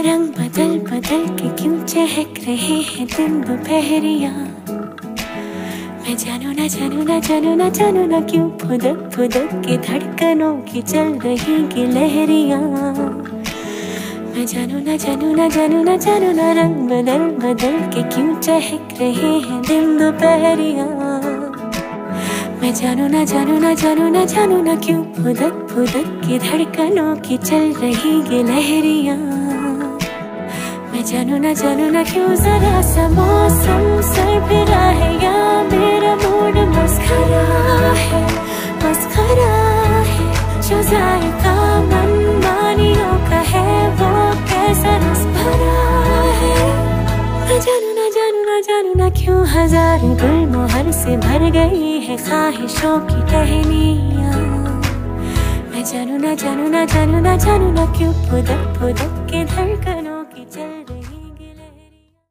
बदल बदल के क्यों चहक रहे हैं दिन दोपहरिया मैं जानू ना जानू ना जानू ना जानू ना क्यों फुदक फुदक के धड़कनों की चल रही की लहरिया? मैं जानू ना जानू ना जानू ना जानू ना रंग बदल बदल के क्यों चहक रहे हैं दिन दोपहरिया मैं जानू ना जानू ना जानू ना जानू ना क्यों फुदक फुदक के धड़कनों की चल रही ये लहरिया? मैं जानू ना जानू ना क्यों जरा सा मौसम सर फिरा है या मेरा मूड मस्खरा है? मस्खरा है जो जायका मन मानियों का है, वो कैसा रस भरा है? मैं जानू जानू ना क्यों हज़ार गुल मोहर से भर गई है ख्वाहिशों की टहनिया। मैं जानू ना जानू ना जानू ना जानू ना क्यों